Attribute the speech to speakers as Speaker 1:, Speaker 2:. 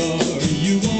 Speaker 1: You won't.